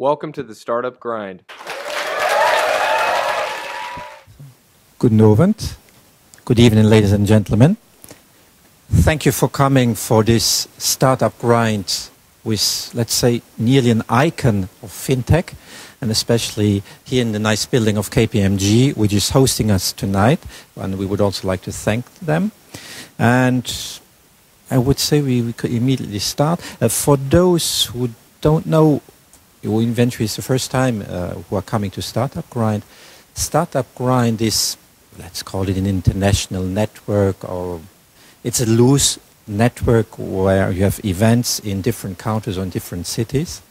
Welcome to the Startup Grind. Good Novent. Good evening, ladies and gentlemen. Thank you for coming for this Startup Grind with, let's say, nearly an icon of fintech, and especially here in the nice building of KPMG, which is hosting us tonight. And we would also like to thank them. And I would say we, we could immediately start. Uh, for those who don't know, who eventually is the first time uh, who are coming to Startup Grind, Startup Grind is let's call it an international network or it's a loose network where you have events in different countries or in different cities.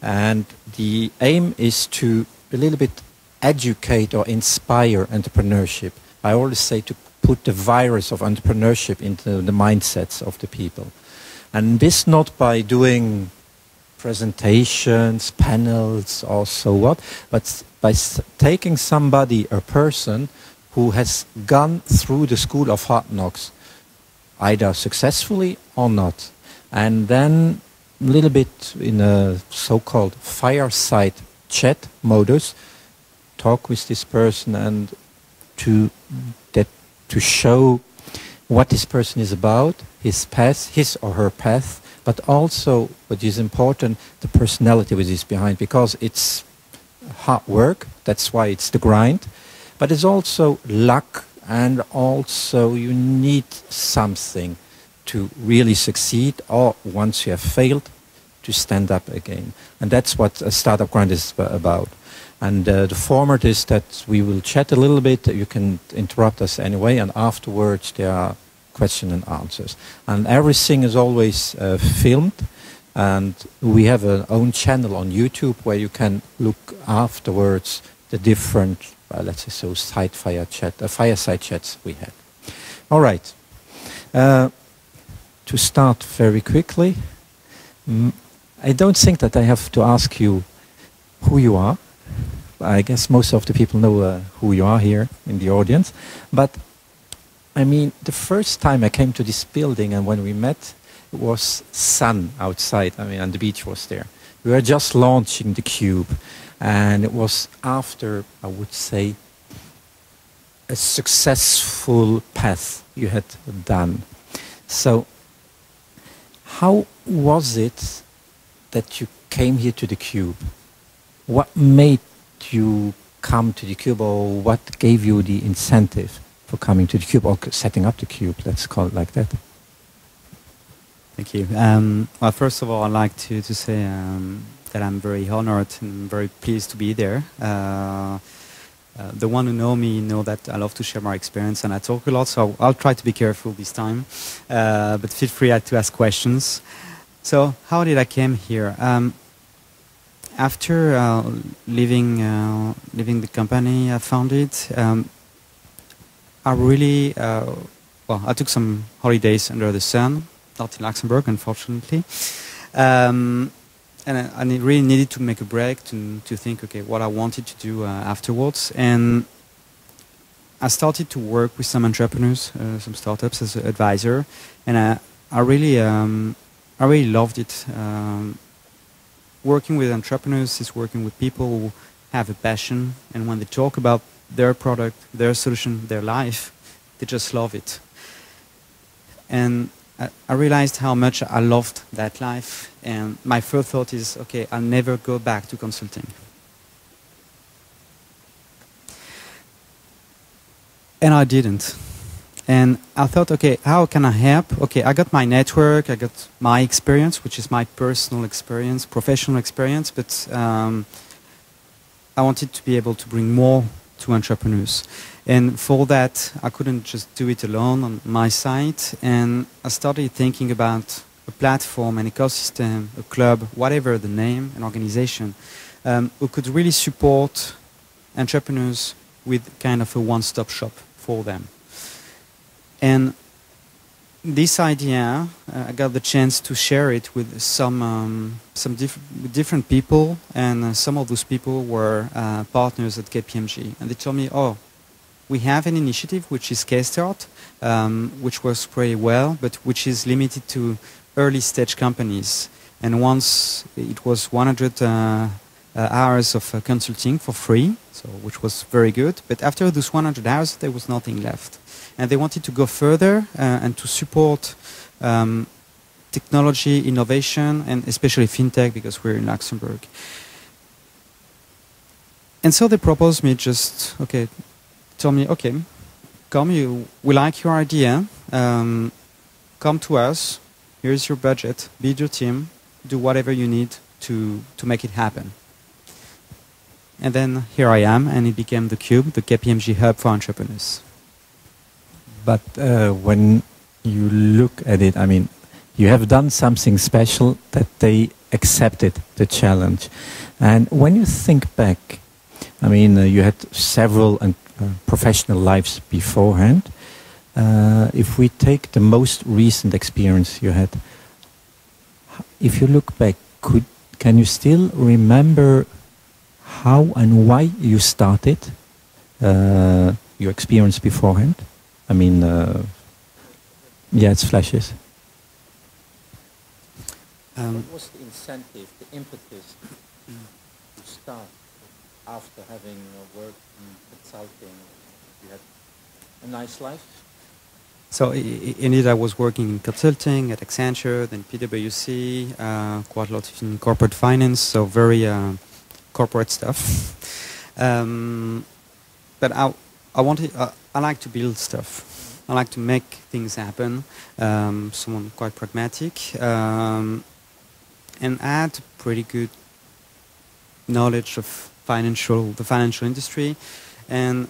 And the aim is to a little bit educate or inspire entrepreneurship. I always say to put the virus of entrepreneurship into the mindsets of the people. And this not by doing presentations, panels, or so what, but by taking somebody, a person, who has gone through the school of hard knocks, either successfully or not, and then a little bit in a so-called fireside chat modus, talk with this person and to that to show what this person is about, his path, his or her path, but also what is important, the personality which is behind, because it's hard work. That's why it's the grind. But it's also luck and also you need something to really succeed or once you have failed to stand up again. And that's what a startup grind is about. And uh, the format is that we will chat a little bit. You can interrupt us anyway, and afterwards there are question and answers. And everything is always uh, filmed. And we have our own channel on YouTube where you can look afterwards the different uh, let's say so side fire chat, uh, fireside chats we had. All right. Uh, to start very quickly, mm, I don't think that I have to ask you who you are. I guess most of the people know uh, who you are here in the audience. But I mean, the first time I came to this building and when we met, it was sun outside. I mean, and the beach was there. We were just launching the Khube. And it was after, I would say, a successful path you had done. So, how was it that you came here to the Khube? What made you come to the Khube, or what gave you the incentive for coming to the Khube, or setting up the Khube? Let's call it like that. Thank you. Um, well, first of all, I'd like to, to say um, that I'm very honored and very pleased to be there. Uh, uh, the one who know me know that I love to share my experience and I talk a lot, so I'll try to be careful this time. Uh, but feel free to ask questions. So, how did I came here? Um, after uh, leaving uh, leaving the company I founded, um, I really uh, well I took some holidays under the sun, not in Luxembourg, unfortunately. Um, and I, I, really needed to make a break to, to think, okay, what I wanted to do uh, afterwards. And I started to work with some entrepreneurs, uh, some startups as an advisor, and I, I really, um, I really loved it. Um, working with entrepreneurs is working with people who have a passion, and when they talk about their product, their solution, their life, they just love it. And I, realized how much I loved that life, and my first thought is, okay, I'll never go back to consulting. And I didn't. And I thought, okay, how can I help? Okay, I got my network, I got my experience, which is my personal experience, professional experience, but um, I wanted to be able to bring more to entrepreneurs. And for that, I couldn't just do it alone on my side. And I started thinking about a platform, an ecosystem, a club, whatever the name, an organization, um, who could really support entrepreneurs with kind of a one-stop shop for them. And this idea, uh, I got the chance to share it with some um, some diff different people, and uh, some of those people were uh, partners at KPMG, and they told me, "Oh, we have an initiative which is K-Start, um, which works pretty well, but which is limited to early stage companies. And once it was 100 uh, uh, hours of uh, consulting for free, so which was very good. But after those 100 hours, there was nothing left, and they wanted to go further uh, and to support um, technology, innovation, and especially fintech because we're in Luxembourg. And so they proposed me just okay, tell me okay, come you we like your idea, um, come to us. Here's your budget. Build your team. Do whatever you need to to make it happen. And then here I am, and it became the Khube, the KPMG hub for entrepreneurs. But uh, when you look at it, I mean, you have done something special that they accepted the challenge. And when you think back, I mean, uh, you had several uh, professional lives beforehand. Uh, if we take the most recent experience you had, if you look back, could can you still remember how and why you started uh, your experience beforehand? I mean, uh, yeah, it's FLASHiZ. Um, what was the incentive, the impetus to start after having uh, worked in consulting? You had a nice life. So i- i- indeed, I was working in consulting at Accenture, then PwC, uh, quite a lot in corporate finance, so very uh, corporate stuff. um, but I, I wanted, uh, I like to build stuff. I like to make things happen. Um, someone quite pragmatic, um, and I had pretty good knowledge of financial, the financial industry, and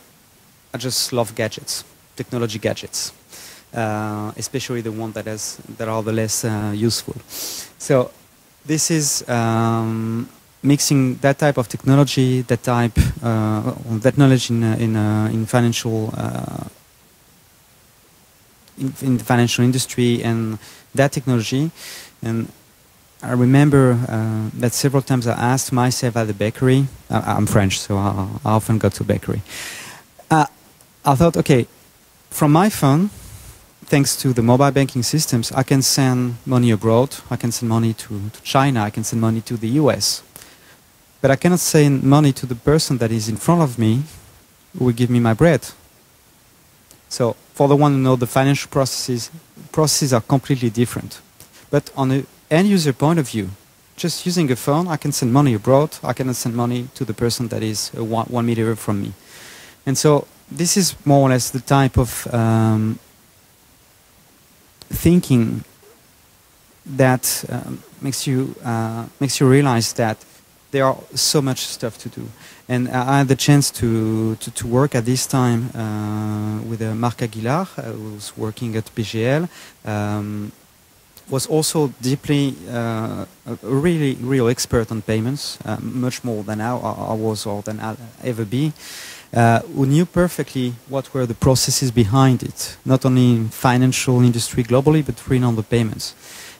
I just love gadgets, technology gadgets uh, especially the one that that are the less uh, useful. So this is um, mixing that type of technology, that type, uh, that knowledge in uh, in uh, in financial. Uh, in, in the financial industry and that technology, and I remember uh, that several times I asked myself at the bakery. I, I'm French, so I, I often go to bakery. Uh, I thought, okay, from my phone, thanks to the mobile banking systems, I can send money abroad. I can send money to, to China. I can send money to the US. But I cannot send money to the person that is in front of me who will give me my bread. So, for the one who know the financial processes, processes are completely different. But on an end user point of view, just using a phone, I can send money abroad. I can send money to the person that is uh, one, one meter from me. And so, this is more or less the type of um, thinking that um, makes you uh, makes you realize that there are so much stuff to do. And I had the chance to, to, to work at this time uh, with uh, Marc Aguilar, uh, who was working at BGL. Um, was also deeply uh, a really real expert on payments, uh, much more than I, I was or than I'll ever be. Uh, who knew perfectly what were the processes behind it, not only in financial industry globally, but really on the payments.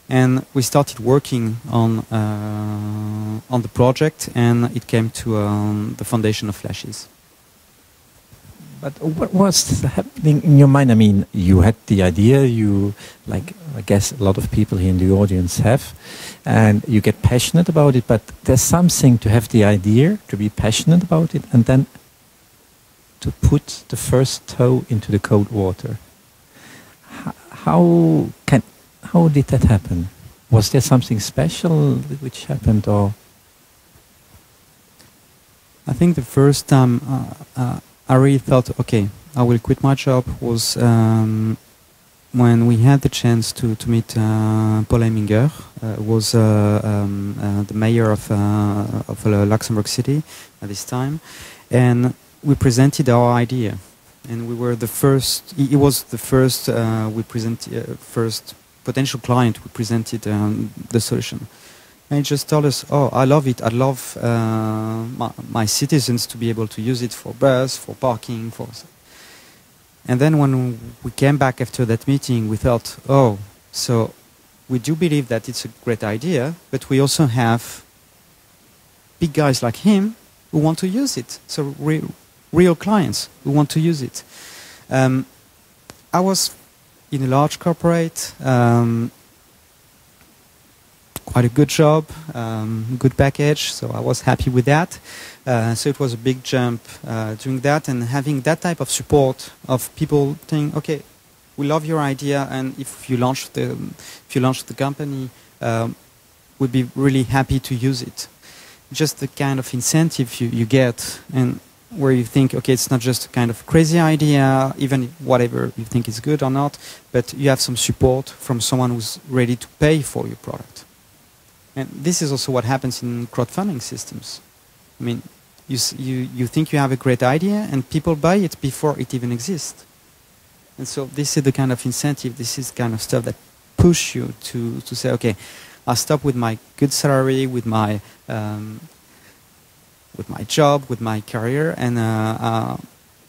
And we started working on uh, on the project, and it came to um, the foundation of FLASHiZ. But what was happening in your mind? I mean, you had the idea, you, like, I guess a lot of people here in the audience have, and you get passionate about it, but there's something to have the idea, to be passionate about it, and then to put the first toe into the cold water. How can, how did that happen? Was there something special which happened, or? I think the first time uh, uh, I really thought, okay, I will quit my job was um, when we had the chance to, to meet uh, Paul Helminger, uh, was uh, um, uh, the mayor of, of Luxembourg City at this time, and we presented our idea, and we were the first. He was the first. We present first potential client. who presented um, the solution. And he just told us, "Oh, I love it. I love uh, my, my citizens to be able to use it for bus, for parking, for." And then when we came back after that meeting, we thought, "Oh, so we do believe that it's a great idea, but we also have big guys like him who want to use it. So re- real clients who want to use it." Um, I was in a large corporate. Um, quite a good job, um, good package. So I was happy with that. Uh, so it was a big jump uh, doing that and having that type of support of people saying, okay, we love your idea, and if you launch the if you launch the company, um, we'd be really happy to use it. Just the kind of incentive you, you get, and where you think, okay, it's not just a kind of crazy idea, even whatever you think is good or not, but you have some support from someone who's ready to pay for your product. And this is also what happens in crowdfunding systems. I mean, you, you, you think you have a great idea, and people buy it before it even exists. And so this is the kind of incentive, this is kind of stuff that push you to, to say, okay, I'll stop with my good salary, with my um, with my job, with my career, and uh, uh,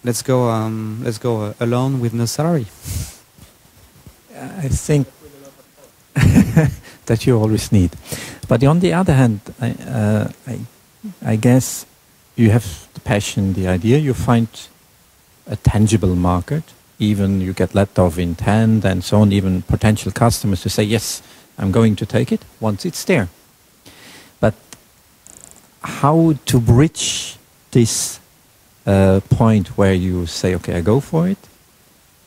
let's go um, let's go alone with no salary. I think that you always need. But on the other hand, I, uh, I, I, guess you have the passion, the idea, you find a tangible market, even you get letter of intent and so on, even potential customers to say, yes, I'm going to take it once it's there how to bridge this uh, point where you say, okay, I go for it,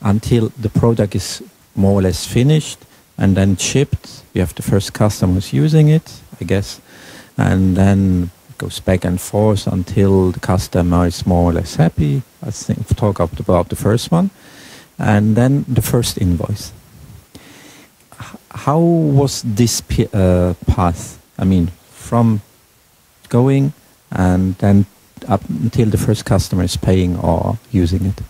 until the product is more or less finished and then shipped. You have the first customers using it, I guess, and then it goes back and forth until the customer is more or less happy. I think we talk about the first one, and then the first invoice. How was this uh, path? I mean, from going and then up until the first customer is paying or using it?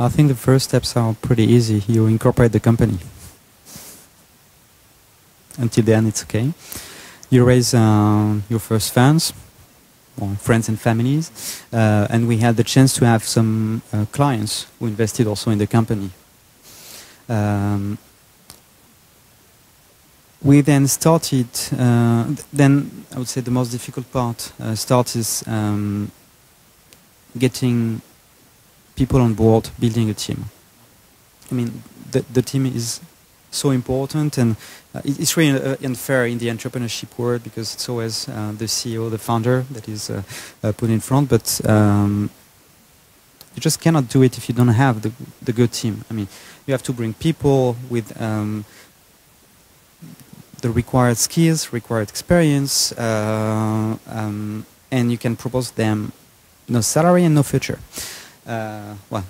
I think the first steps are pretty easy. You incorporate the company. Until then, it's okay. You raise uh, your first or friends and families, uh, and we had the chance to have some uh, clients who invested also in the company. Um, we then started, uh, then I would say the most difficult part uh, starts is um, getting people on board, building a team. I mean, the, the team is so important and uh, it's really uh, unfair in the entrepreneurship world because it's always uh, the CEO, the founder that is uh, put in front, but um, you just cannot do it if you don't have the, the good team. I mean, you have to bring people with um, the required skills, required experience, uh, um, and you can propose them no salary and no future. Uh, well,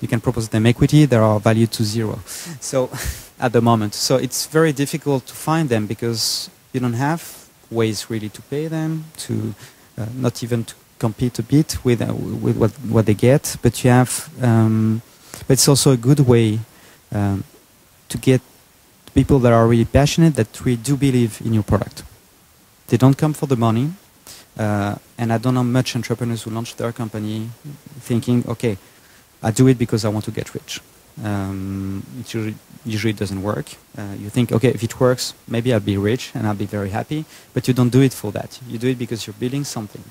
you can propose them equity, they are valued to zero. So at the moment, so it's very difficult to find them because you don't have ways really to pay them, to uh, not even to compete a bit with uh, with what what they get, but you have. Um, but it's also a good way um, to get people that are really passionate, that really do believe in your product. They don't come for the money. Uh, and I don't know much entrepreneurs who launch their company thinking, okay, I do it because I want to get rich. Um, it usually, usually doesn't work. Uh, you think, okay, if it works, maybe I'll be rich and I'll be very happy. But you don't do it for that. You do it because you're building something.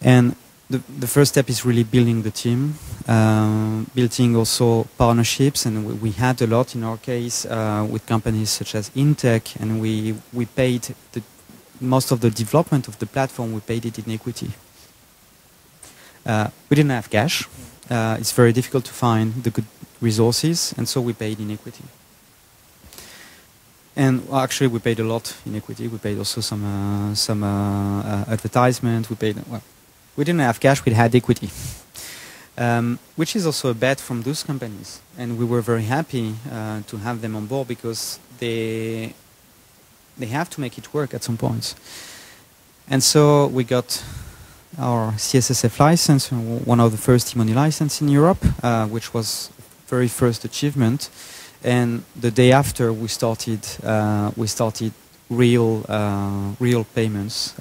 And the, the first step is really building the team, uh, building also partnerships, and we, we, had a lot in our case uh, with companies such as Intech, and we, we paid the, most of the development of the platform, we paid it in equity. Uh, we didn't have cash. Uh, it's very difficult to find the good resources, and so we paid in equity. And actually, we paid a lot in equity. We paid also some uh, some uh, advertisement. We paid well, we didn't have cash, we had equity. Um, which is also a bet from those companies. And we were very happy uh, to have them on board because they, they have to make it work at some points. And so we got our CSSF license, one of the first e-money license in Europe, uh, which was very first achievement. And the day after, we started, uh, we started real, uh, real payments.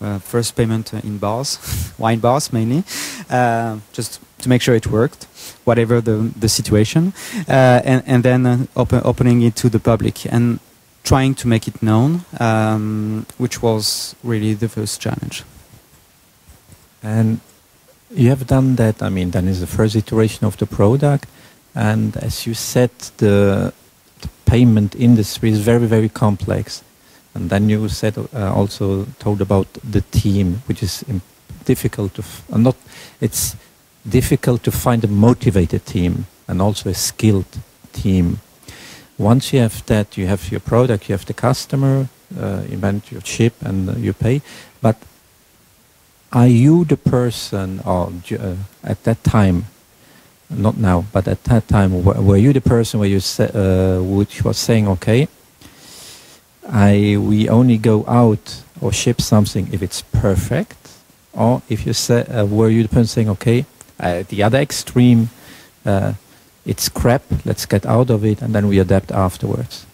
Uh, first payment in bars, wine bars mainly, uh, just to make sure it worked, whatever the, the situation, uh, and, and then open, opening it to the public and trying to make it known, um, which was really the first challenge. And you have done that, I mean, that is the first iteration of the product, and as you said, the the payment industry is very, very complex. And then you said uh, also told about the team, which is difficult to f- uh, not. It's difficult to find a motivated team and also a skilled team. Once you have that, you have your product, you have the customer, uh, invent your chip, and uh, you pay. But are you the person, or uh, at that time, not now, but at that time, were you the person where you sa- uh, which was saying, okay, I we only go out or ship something if it's perfect, or if you say, uh, were you saying, okay, uh, the other extreme, uh, it's crap, let's get out of it, and then we adapt afterwards.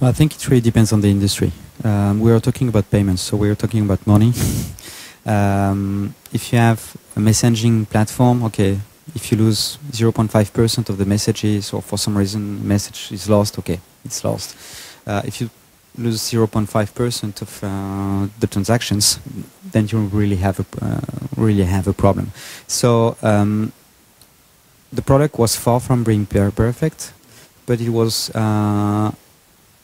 Well, I think it really depends on the industry. Um, we are talking about payments, so we are talking about money. um, if you have a messaging platform, okay, if you lose 0.5% of the messages or for some reason message is lost, okay, it's lost. Uh, if you lose 0.5% of uh, the transactions, then you really have a uh, really have a problem. So um, the product was far from being perfect, but it was uh,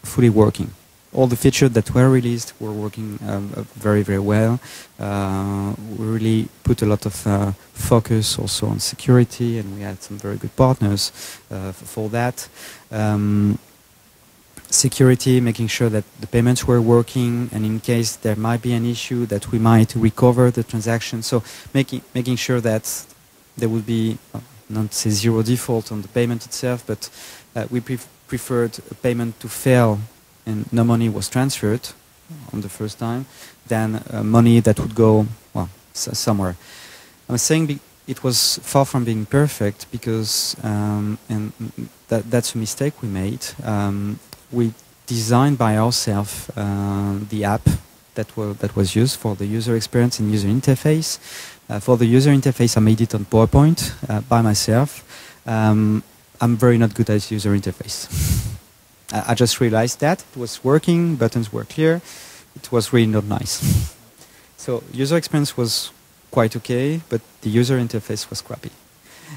fully working all the features that were released were working um, very, very well. Uh, we really put a lot of uh, focus also on security, and we had some very good partners uh, for that. Um, security, making sure that the payments were working, and in case there might be an issue, that we might recover the transaction. So making making sure that there would be uh, not say zero default on the payment itself, but uh, we pref preferred a payment to fail and no money was transferred on the first time, then uh, money that would go well somewhere. I was saying it was far from being perfect because, um, and that, that's a mistake we made. Um, we designed by ourselves uh, the app that, were, that was used for the user experience and user interface. Uh, for the user interface, I made it on PowerPoint uh, by myself. Um, I'm very not good at user interface. I just realized that it was working, buttons were clear, it was really not nice. so user experience was quite okay, but the user interface was crappy.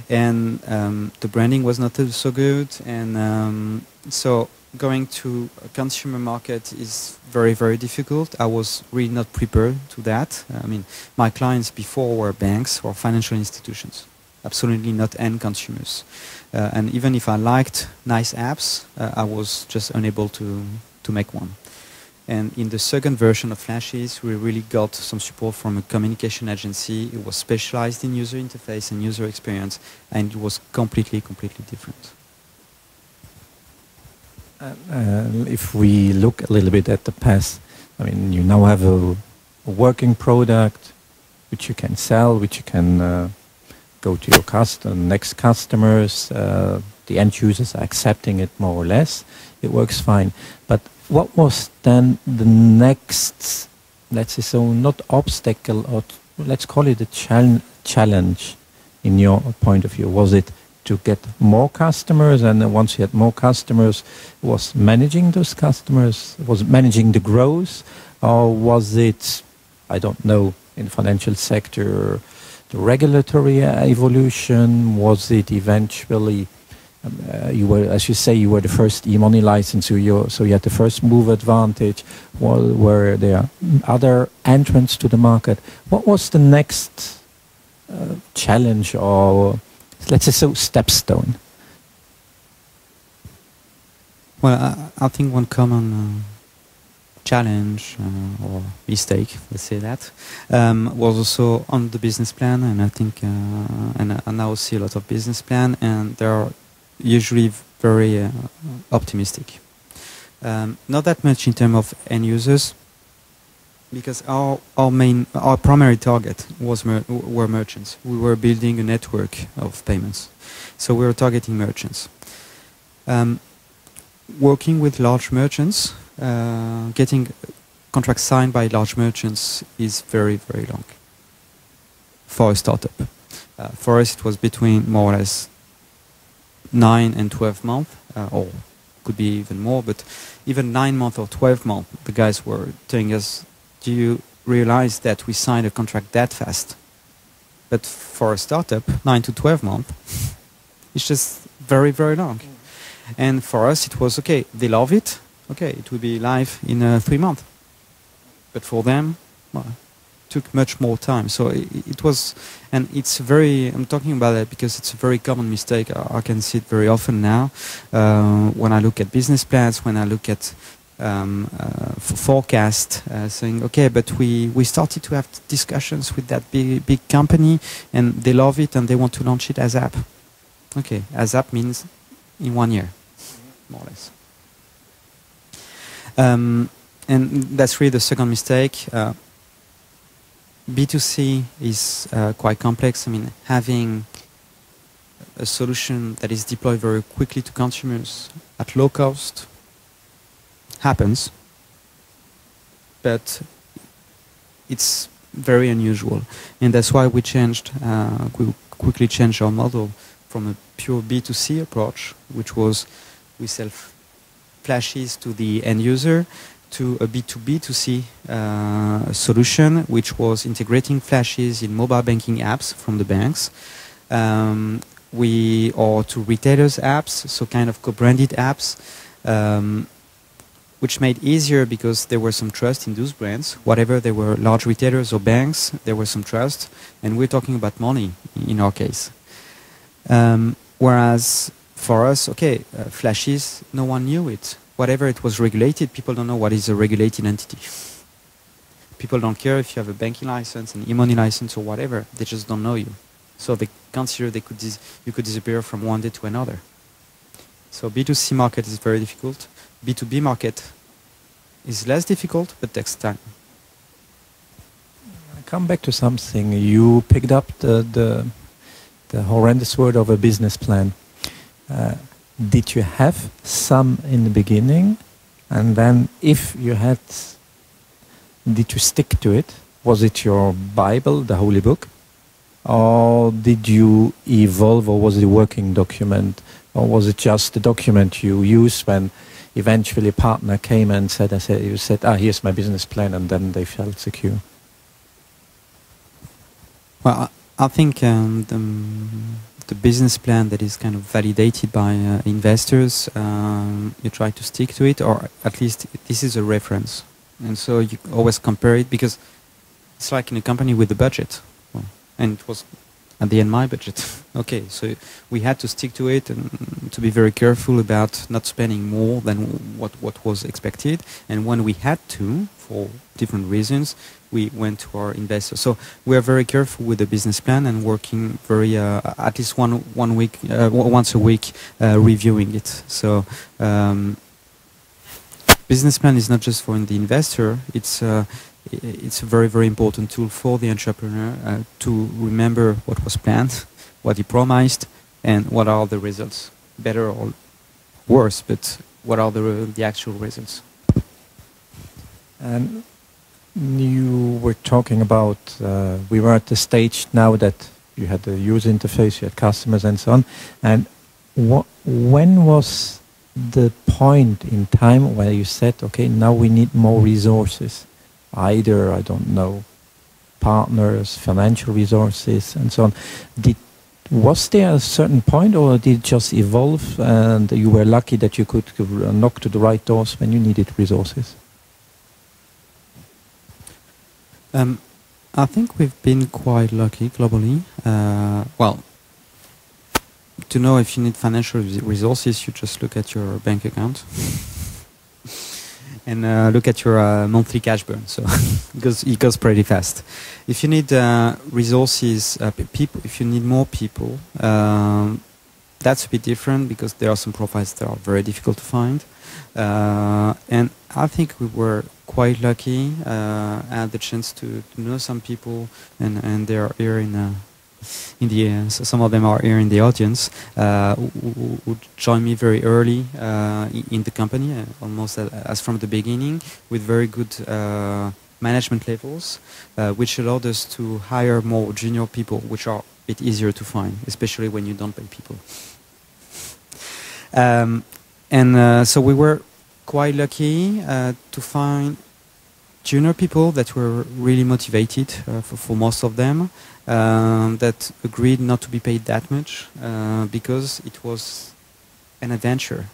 And um, the branding was not so good, and um, so going to a consumer market is very, very difficult. I was really not prepared to that. I mean, my clients before were banks or financial institutions absolutely not end consumers. Uh, and even if I liked nice apps, uh, I was just unable to, to make one. And in the second version of FLASHiZ, we really got some support from a communication agency. It was specialized in user interface and user experience, and it was completely, completely different. Uh, if we look a little bit at the past, I mean, you now have a, a working product which you can sell, which you can uh, go to your custom, next customers, uh, the end users are accepting it more or less. It works fine. But what was then the next, let's say so, not obstacle, or let's call it a chal challenge in your point of view? Was it to get more customers, and once you had more customers, was managing those customers, was managing the growth, or was it, I don't know, in the financial sector, the regulatory evolution? Was it eventually, um, uh, you were, as you say, you were the first e-money license, so you, so you had the first move advantage. Well, were there other entrants to the market? What was the next uh, challenge or, let's say so, stepstone? Well, I, I think one common uh, challenge uh, or mistake, let's say that, um, was also on the business plan. And I think, uh, and I now see a lot of business plan, and they are usually very uh, optimistic. Um, not that much in terms of end users, because our our main our primary target was mer were merchants. We were building a network of payments, so we were targeting merchants. Um, working with large merchants uh, getting contracts signed by large merchants is very, very long for a startup. Uh, for us, it was between more or less 9 and 12 months, uh, or could be even more, but even 9 months or 12 months, the guys were telling us, do you realize that we signed a contract that fast? But for a startup, 9 to 12 months, it's just very, very long. And for us, it was okay. They love it. Okay, it will be live in uh, three months. But for them, well, it took much more time. So it, it was, and it's very. I'm talking about it because it's a very common mistake. I, I can see it very often now uh, when I look at business plans, when I look at um, uh, forecast, uh, saying, okay, but we, we started to have discussions with that big big company, and they love it, and they want to launch it as app. Okay, as app means in one year, more or less. Um, and that's really the second mistake. Uh, B2C is uh, quite complex. I mean, having a solution that is deployed very quickly to consumers at low cost happens, but it's very unusual. And that's why we changed, uh, we quickly changed our model from a pure B2C approach, which was we sell FLASHiZ to the end user, to a B2B2C uh, solution, which was integrating FLASHiZ in mobile banking apps from the banks. Um, we or to retailers apps, so kind of co-branded apps, um, which made easier because there was some trust in those brands. Whatever they were, large retailers or banks, there was some trust, and we're talking about money in our case. Um, whereas for us, okay, uh, FLASHiZ, no one knew it. Whatever it was regulated, people don't know what is a regulated entity. People don't care if you have a banking license, an e-money license, or whatever. They just don't know you. So they consider they could you could disappear from one day to another. So B2C market is very difficult. B2B market is less difficult, but takes time. I come back to something. You picked up the, the, the horrendous word of a business plan. Uh, did you have some in the beginning? And then if you had, did you stick to it? Was it your Bible, the holy book? Or did you evolve or was it a working document? Or was it just the document you used when eventually a partner came and said, I said, you said, ah, here's my business plan, and then they felt secure? Well, I, I think um, the, the business plan that is kind of validated by uh, investors, um, you try to stick to it, or at least this is a reference. And so you always compare it because it's like in a company with a budget. Well, and it was at the end my budget. okay, so we had to stick to it and to be very careful about not spending more than what, what was expected. And when we had to, for different reasons, we went to our investors. So we are very careful with the business plan and working very uh, at least one one week, uh, once a week, uh, reviewing it. So. Um, business plan is not just for the investor; it's uh, it's a very very important tool for the entrepreneur uh, to remember what was planned, what he promised, and what are the results, better or worse, but what are the the actual results. And you were talking about, uh, we were at the stage now that you had the user interface, you had customers and so on. And wh- when was the point in time where you said, okay, now we need more resources? Either, I don't know, partners, financial resources, and so on. Did was there a certain point, or did it just evolve, and you were lucky that you could knock to the right doors when you needed resources? Um, I think we've been quite lucky globally. Uh, well, to know if you need financial resources, you just look at your bank account and uh, look at your uh, monthly cash burn. So it goes it goes pretty fast. If you need uh, resources, uh, people, if you need more people, um, that's a bit different because there are some profiles that are very difficult to find. Uh, and I think we were quite lucky. Uh, had the chance to, to, know some people, and and they are here in uh, in the uh, so some of them are here in the audience uh, who, who, joined me very early uh, in the company, uh, almost as from the beginning, with very good management levels, which allowed us to hire more junior people, which are a bit easier to find, especially when you don't pay people. Um, and so we were quite lucky to find junior people that were really motivated uh, for, for, most of them um, that agreed not to be paid that much uh, because it was an adventure.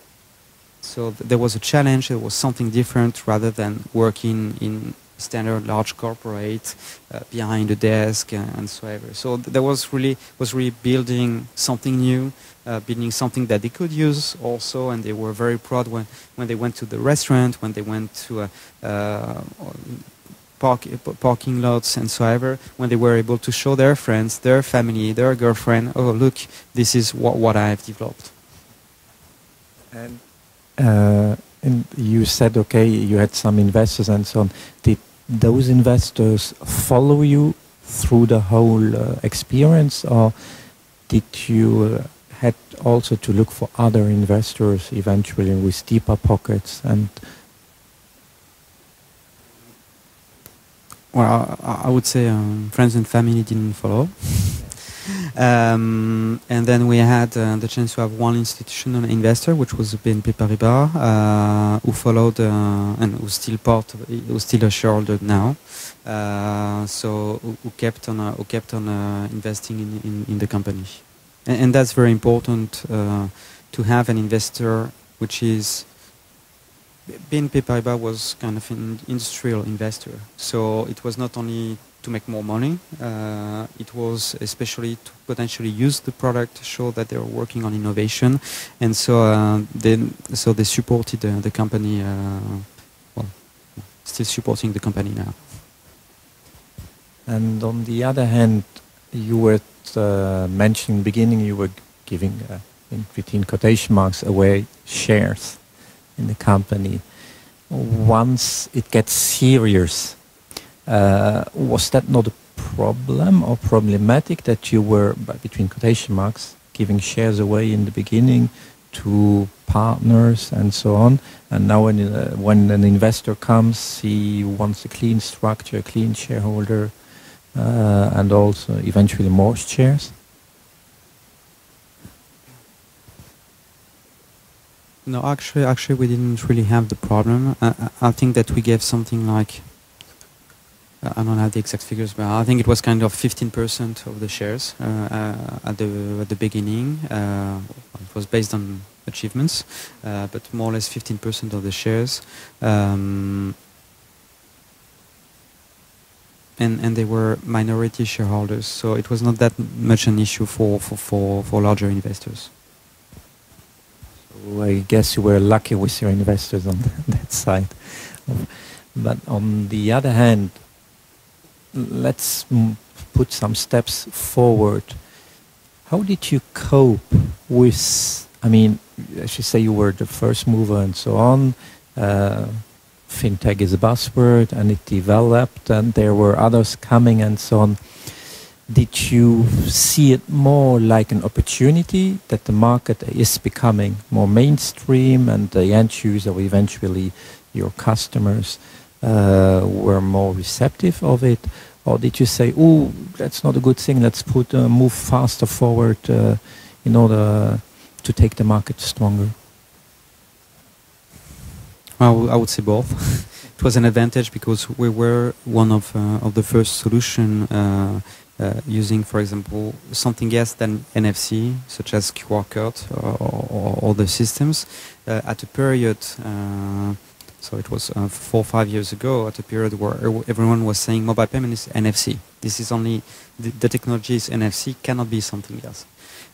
So th- there was a challenge. There was something different rather than working in standard large corporate uh, behind a desk and, and so ever. So th- there was really was really building something new, uh, building something that they could use also, and they were very proud when when they went to the restaurant, when they went to a. Uh, Park, parking lots and so ever, when they were able to show their friends, their family, their girlfriend, oh look, this is what, what I have developed. And, uh, and you said, okay, you had some investors and so on. Did those investors follow you through the whole uh, experience, or did you uh, had also to look for other investors eventually with deeper pockets? And Well, I, I would say um, friends and family didn't follow. Um, and then we had uh, the chance to have one institutional investor, which was BNP Paribas, uh, who followed uh, and who's still part, of, who's still a shareholder now. Uh, so who, kept on, uh, who kept on uh, investing in, in, in the company, and, and that's very important uh, to have an investor which is BNP Paribas was kind of an industrial investor, so it was not only to make more money, uh, it was especially to potentially use the product, to show that they were working on innovation, and so uh, they so they supported the, the company. Uh, well, still supporting the company now. And on the other hand, you were uh, the beginning you were giving, uh, in between quotation marks, away shares in the company. Once it gets serious, uh, was that not a problem or problematic that you were, between quotation marks, giving shares away in the beginning to partners and so on? And now when, uh, when an investor comes, he wants a clean structure, a clean shareholder, and also eventually more shares? No, actually, actually, we didn't really have the problem. I, I I think that we gave something like I don't have the exact figures, but I think it was kind of 15% of the shares uh, uh, at the at the beginning. Uh, it was based on achievements, uh, but more or less 15% of the shares. Um, and, and they were minority shareholders, so it was not that much an issue for, for, for, for larger investors. So I guess you were lucky with your investors on that side. But on the other hand, let's put some steps forward. How did you cope with, I mean, as you say, you were the first mover and so on. Uh, fintech is a buzzword and it developed and there were others coming and so on. Did you see it more like an opportunity that the market is becoming more mainstream and the end user, eventually your customers, uh, were more receptive of it? Or did you say, oh, that's not a good thing, let's put, uh, move faster forward uh, in order to take the market stronger? I wou- I would say both. it was an advantage because we were one of uh, of the first solution uh, uh, using, for example, something else than NFC, such as QR code or, other systems, uh, at a period. So it was uh, four or five years ago, at a period where everyone was saying mobile payment is NFC. This is only the, the technology is NFC, cannot be something else.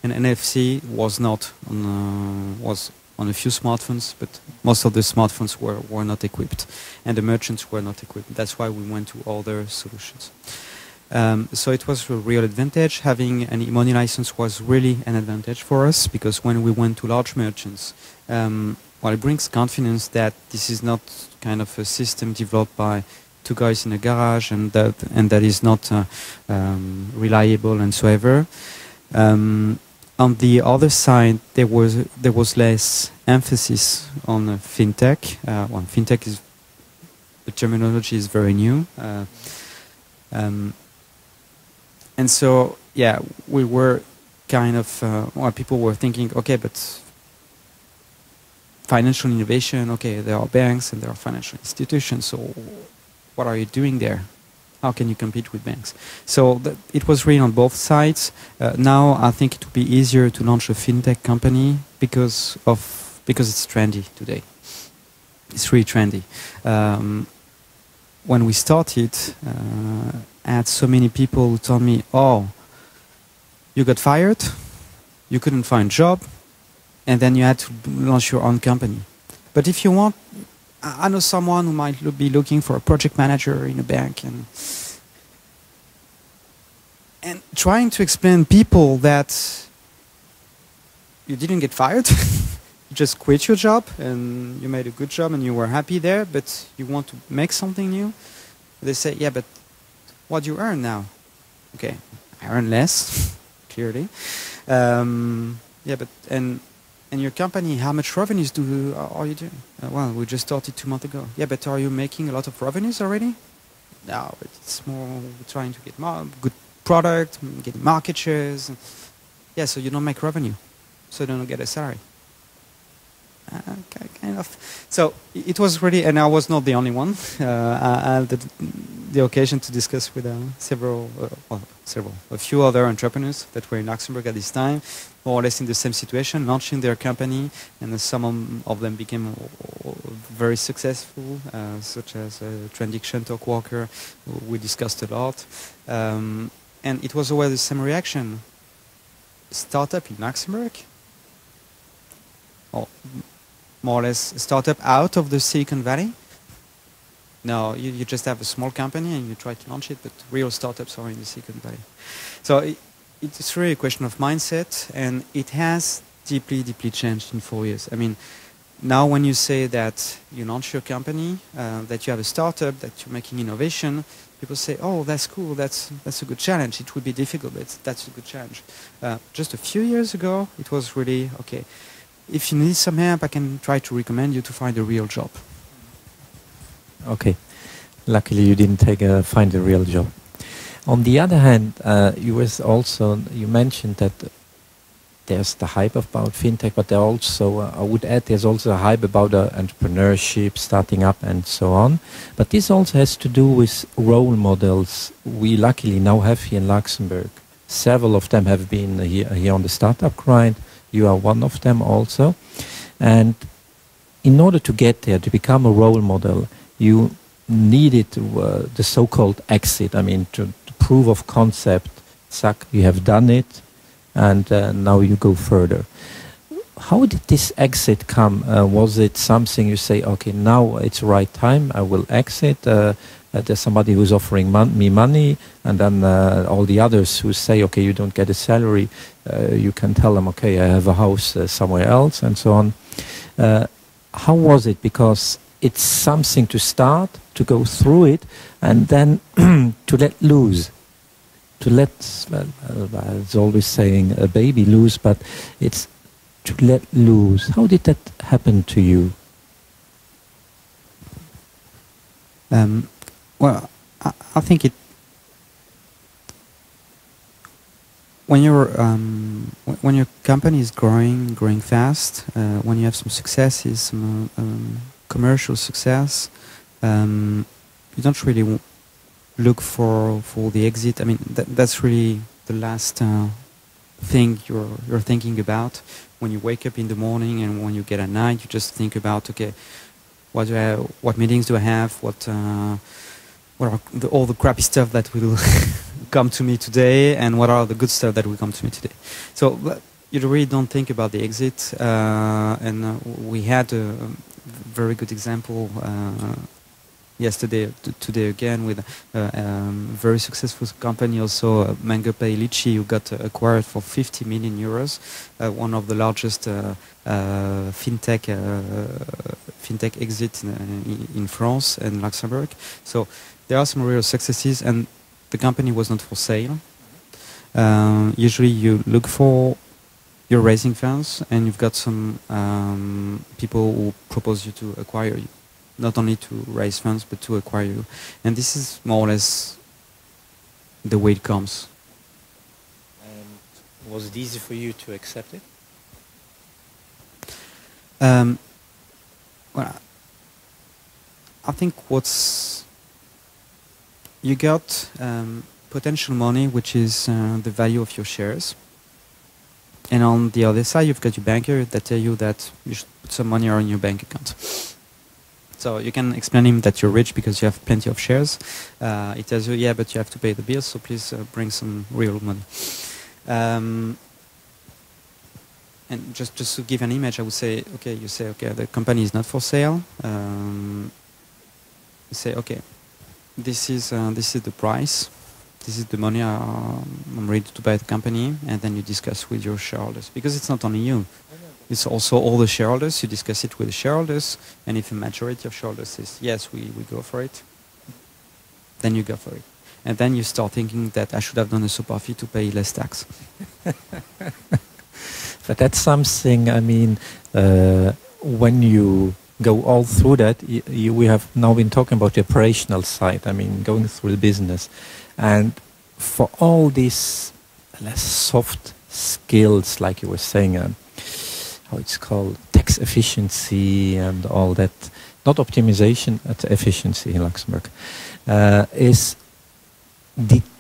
And NFC was not on, uh, was on a few smartphones, but most of the smartphones were, were not equipped, and the merchants were not equipped. That's why we went to other solutions. Um, so it was a real advantage. Having an e-money license was really an advantage for us because when we went to large merchants, um, well, it brings confidence that this is not kind of a system developed by two guys in a garage and that and that is not uh, um, reliable and so ever. Um, on the other side, there was there was less emphasis on uh, fintech. Uh, well, fintech is the terminology is very new, uh, um, and so yeah, we were kind of uh, well, people were thinking, okay, but financial innovation, okay, there are banks and there are financial institutions, so what are you doing there? How can you compete with banks? So it was really on both sides. Uh, now I think it would be easier to launch a fintech company because of because it's trendy today. It's really trendy. Um, when we started, uh, had so many people who told me, "Oh, you got fired, you couldn't find a job, and then you had to launch your own company." But if you want, I know someone who might lo- be looking for a project manager in a bank, and and trying to explain people that you didn't get fired. you just quit your job and you made a good job and you were happy there, but you want to make something new. They say, yeah, but what do you earn now? Okay, I earn less, clearly. Um, yeah, but and and your company, how much revenues do you, are you doing? Uh, well, we just started two months ago. Yeah, but are you making a lot of revenues already? No, it's more trying to get good product, getting market shares. Yeah, so you don't make revenue, so you don't get a salary. Ki- kind of. So it was really, and I was not the only one. Uh, I, had the, the occasion to discuss with uh, several, uh, well, several, a few other entrepreneurs that were in Luxembourg at this time, more or less in the same situation, launching their company, and some of- them became uh, very successful, uh, such as uh, Trandiction, Talkwalker. We discussed a lot, um, and it was always the same reaction. Startup in Luxembourg, m- more or less a startup out of the Silicon Valley. No, you, you just have a small company and you try to launch it, but real startups are in the Silicon Valley. So it, it's really a question of mindset, and it has deeply, deeply changed in four years. I mean, now when you say that you launch your company, uh, that you have a startup, that you're making innovation, people say, "Oh, that's cool. That's that's a good challenge. It would be difficult, but that's a good challenge." Uh, just a few years ago, it was really okay. If you need some help, I can try to recommend you to find a real job. Okay. Luckily, you didn't take a find a real job. On the other hand, uh, you was also you mentioned that there's the hype about fintech, but there also uh, I would add there's also a hype about uh, entrepreneurship, starting up, and so on. But this also has to do with role models. We luckily now have here in Luxembourg. Several of them have been here, here on the startup grind. You are one of them also, and in order to get there, to become a role model, you needed uh, the so-called exit. I mean, to, to proof of concept. Zack, you have done it, and uh, now you go further. How did this exit come? Uh, was it something you say, okay, now it's right time, I will exit? Uh, there's somebody who's offering mon- me money, and then uh, all the others who say, okay, you don't get a salary, uh, you can tell them, okay, I have a house uh, somewhere else, and so on. Uh, how was it? Because it's something to start, to go through it, and then to let loose. To let, well, uh, it's always saying a baby loose, but it's to let loose. How did that happen to you? Um, well, I, I think it. When your um, when your company is growing, growing fast, uh, when you have some successes, some uh, um, commercial success, um, you don't really look for for the exit. I mean, that, that's really the last uh, thing you're you're thinking about when you wake up in the morning and when you get at night. You just think about okay, what do I, what meetings do I have? What uh, what are the, all the crappy stuff that will come to me today, and what are the good stuff that will come to me today? So uh, you really don't think about the exit. Uh, and uh, we had a very good example uh, yesterday, today again, with a um, very successful company, also uh, Mango who got uh, acquired for 50 million euros, uh, one of the largest uh, uh, fintech uh, fintech exit in, uh, in France and Luxembourg. So there are some real successes, and the company was not for sale. Um, usually, you look for you're raising funds, and you've got some um, people who propose you to acquire you, not only to raise funds but to acquire you, and this is more or less the way it comes. And was it easy for you to accept it? Um, well, I think what's you got um, potential money, which is uh, the value of your shares, and on the other side, you've got your banker that tell you that you should put some money on your bank account. So you can explain him that you're rich because you have plenty of shares. Uh, he tells you, yeah, but you have to pay the bills, so please uh, bring some real money. Um, and just just to give an image, I would say, okay, you say, okay, the company is not for sale. Um, you say, okay, this is uh, this is the price, this is the money uh, I'm ready to buy the company, and then you discuss with your shareholders because it's not only you. It's also all the shareholders. You discuss it with the shareholders, and if a majority of shareholders says yes, we, we go for it, then you go for it. And then you start thinking that I should have done a Soparfi to pay less tax. But that's something, I mean, uh, when you go all through that, we have now been talking about the operational side, I mean, going through the business. And for all these less soft skills, like you were saying, uh, how it's called, tax efficiency and all that, not optimization, but efficiency in Luxembourg, uh, is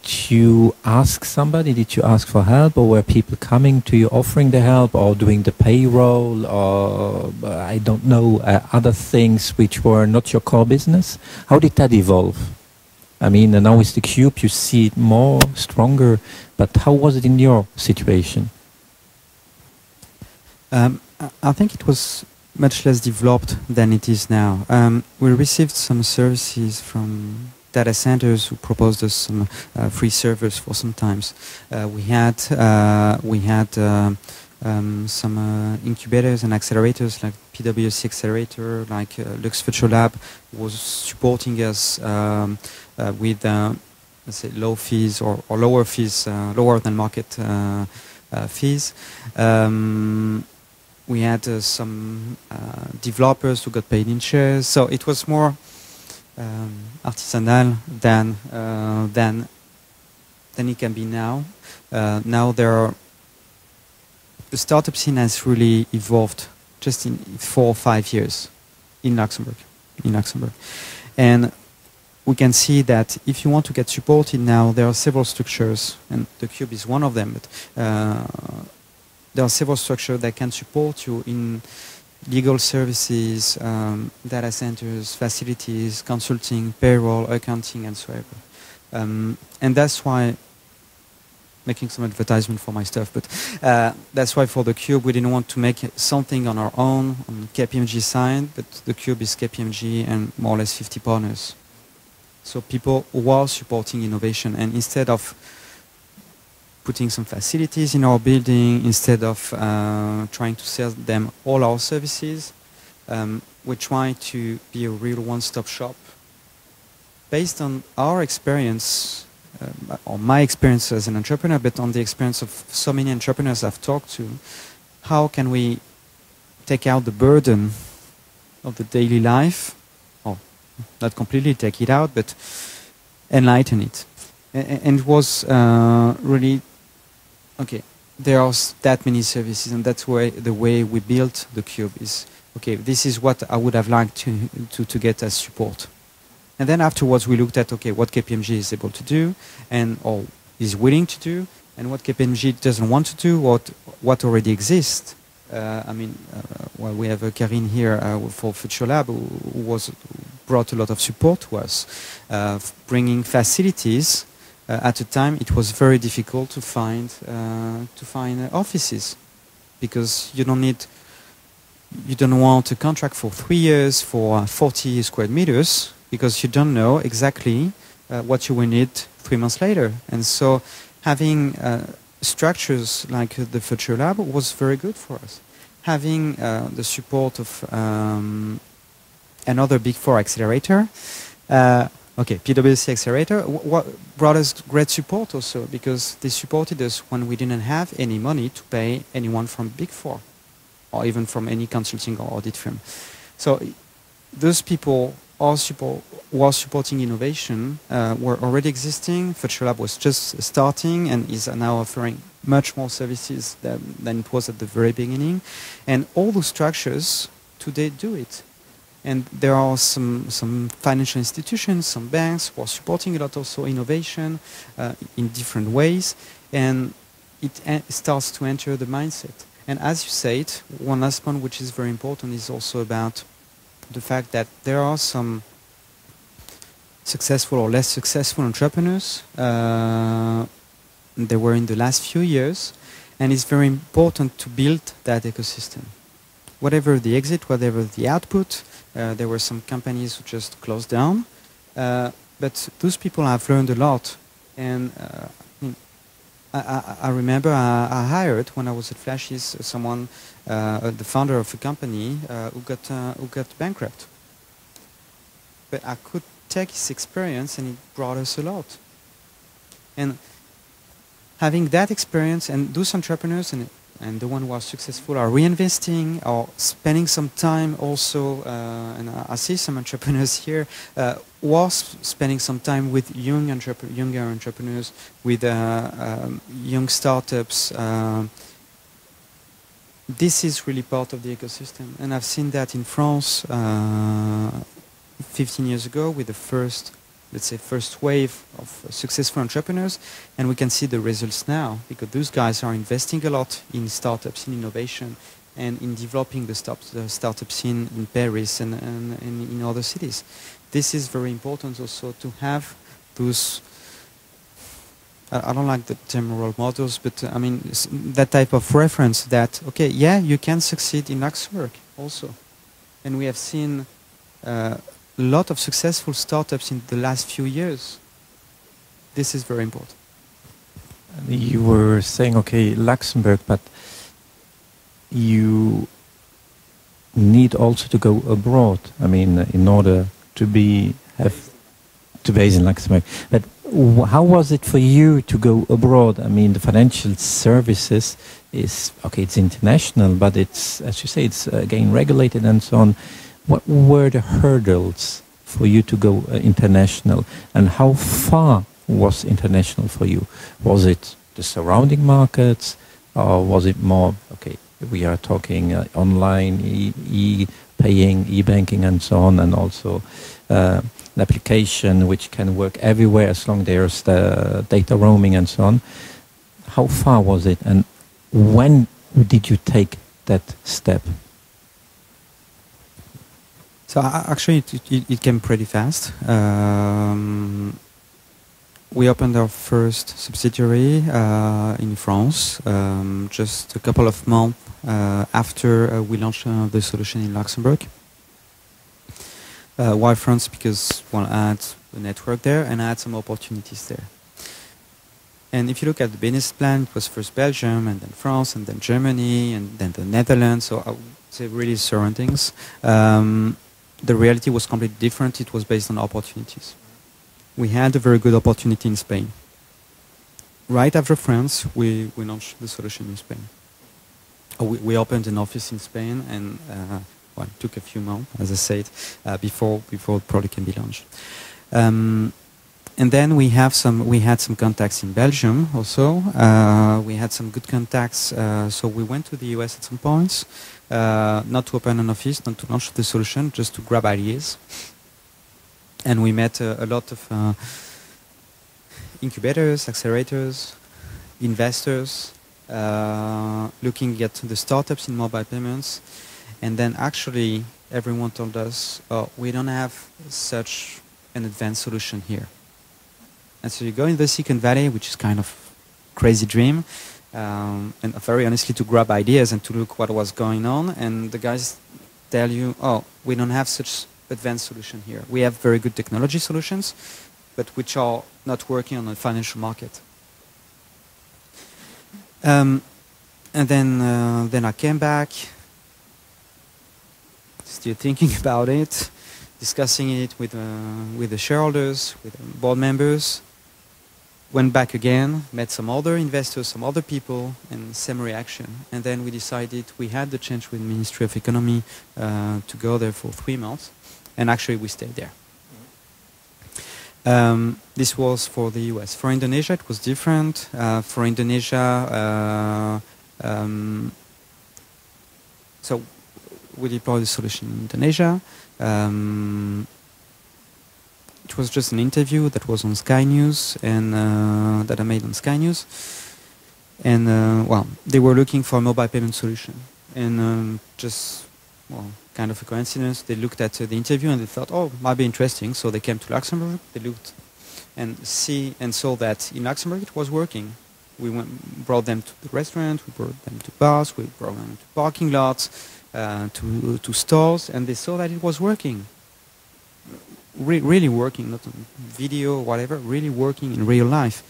did you ask somebody? Did you ask for help, or were people coming to you offering the help, or doing the payroll, or uh, I don't know uh, other things which were not your core business? How did that evolve? I mean, now with the Khube, you see it more stronger. But how was it in your situation? Um, I think it was much less developed than it is now. Um, we received some services from data centers who proposed us some uh, free servers for some times. Uh, we had uh, we had um, some incubators and accelerators like PwC Accelerator, like Lux Future Lab was supporting us um, with let's say low fees or, or lower fees, lower than market fees. Um, we had uh, some uh, developers who got paid in shares. So it was more um, artisanal than uh, than than it can be now. Uh, now there are the startup scene has really evolved just in four or five years in Luxembourg, in Luxembourg, and we can see that if you want to get supported now, there are several structures, and the Khube is one of them. But uh, there are several structures that can support you in legal services, um, data centers, facilities, consulting, payroll, accounting, and so on. Um, and that's why, making some advertisement for my stuff, but uh, that's why for the Khube we didn't want to make something on our own on KPMG side, but the Khube is KPMG and more or less 50 partners. So people who are supporting innovation, and instead of putting some facilities in our building instead of uh, trying to sell them all our services. Um, we try to be a real one-stop shop based on our experience, uh, or my experience as an entrepreneur, but on the experience of so many entrepreneurs I've talked to. How can we take out the burden of the daily life, or not completely take it out, but enlighten it? And it was uh, really okay, there are that many services, and that's why the way we built the Khube is okay. This is what I would have liked to to, to get as support, and then afterwards we looked at okay what KPMG is able to do and or is willing to do, and what KPMG doesn't want to do, what what already exists. Uh, I mean, uh, well, we have uh, Karine here uh, for Future Lab, who, who was brought a lot of support to us, uh, bringing facilities at the time it was very difficult to find uh, to find uh, offices because you don't need you don't want a contract for three years for 40 square meters because you don't know exactly uh, what you will need three months later. And so having uh, structures like the Future Lab was very good for us. Having uh, the support of um, another Big Four accelerator Okay, PwC Accelerator what brought us great support also because they supported us when we didn't have any money to pay anyone from Big Four or even from any consulting or audit firm. So those people all support, were supporting innovation uh, were already existing. Future Lab was just starting and is now offering much more services than, than it was at the very beginning. And all those structures today do it. And there are some, some financial institutions, some banks who are supporting a lot also innovation uh, in different ways. And it starts to enter the mindset. And as you said, one last point which is very important is also about the fact that there are some successful or less successful entrepreneurs. Uh, they were in the last few years, and it's very important to build that ecosystem. Whatever the exit, whatever the output, there were some companies who just closed down, uh, but those people have learned a lot. And uh, I, I, remember I, I, hired when I was at FLASHiZ someone, uh, the founder of a company uh, who got who got bankrupt. But I could take his experience and it brought us a lot. And having that experience and those entrepreneurs and, and the one who are successful are reinvesting or spending some time also, uh, and I, see some entrepreneurs here, uh, was spending some time with young entrep younger entrepreneurs, with uh, um, young startups. Um, this is really part of the ecosystem, and I've seen that in France uh, 15 years ago with the first, let's say, first wave of successful entrepreneurs, and we can see the results now because those guys are investing a lot in startups, in innovation, and in developing the, start, the startup scene in Paris and, and, and in other cities. This is very important also to have those I don't like the term role models, but uh, I mean that type of reference that okay, yeah, you can succeed in Luxembourg also, and we have seen uh, a lot of successful startups in the last few years. This is very important. You were saying, okay, Luxembourg, but you need also to go abroad. I mean, in order to be have to base in Luxembourg. But how was it for you to go abroad? I mean, the financial services is okay. It's international, but it's as you say, it's uh, again regulated and so on. What were the hurdles for you to go uh, international, and how far was international for you? Was it the surrounding markets, or was it more okay? We are talking uh, online, e, e paying, e banking, and so on, and also uh, an application which can work everywhere as long there's the data roaming and so on. How far was it, and when did you take that step? So actually, it, it, it, came pretty fast. Um, we opened our first subsidiary uh, in France um, just a couple of months uh, after uh, we launched the solution in Luxembourg. Uh, why France? Because well, I had a network there and I had some opportunities there. And if you look at the business plan, it was first Belgium and then France and then Germany and then the Netherlands. So I would say really surroundings. Um, the reality was completely different. It was based on opportunities. We had a very good opportunity in Spain. Right after France, we, we launched the solution in Spain. Uh, we, we opened an office in Spain and uh, well, it took a few months, as I said, uh, before, before the product can be launched. Um, and then we have some. We had some contacts in Belgium also. Uh, we had some good contacts. Uh, so we went to the US at some points, uh, not to open an office, not to launch the solution, just to grab ideas. And we met a lot of uh, incubators, accelerators, investors, uh, looking at the startups in mobile payments. And then actually, everyone told us, "Oh, we don't have such an advanced solution here." And so you go in the Silicon Valley, which is kind of crazy dream, um, and very honestly to grab ideas and to look what was going on. And the guys tell you, oh, we don't have such advanced solution here. We have very good technology solutions, but which are not working on the financial market. Um, and then, uh, then I came back, still thinking about it, discussing it with, uh, with the shareholders, with the board members, went back again, met some other investors, some other people, and same reaction. And then we decided we had the chance with Ministry of Economy uh, to go there for three months, and actually we stayed there. Um, this was for the US. For Indonesia, it was different. Uh, for Indonesia, uh, um, so we deployed the solution in Indonesia. Um, it was just an interview that was on Sky News and uh, that I made on Sky News. and uh, well, they were looking for a mobile payment solution, and um, just well, kind of a coincidence, they looked at uh, the interview and they thought, oh, might be interesting. So they came to Luxembourg. They looked and see and saw that in Luxembourg it was working. We went, brought them to the restaurant, we brought them to bars, we brought them to parking lots, uh, to to stores, and they saw that it was working. Re- really working, not on video whatever, really working in real life.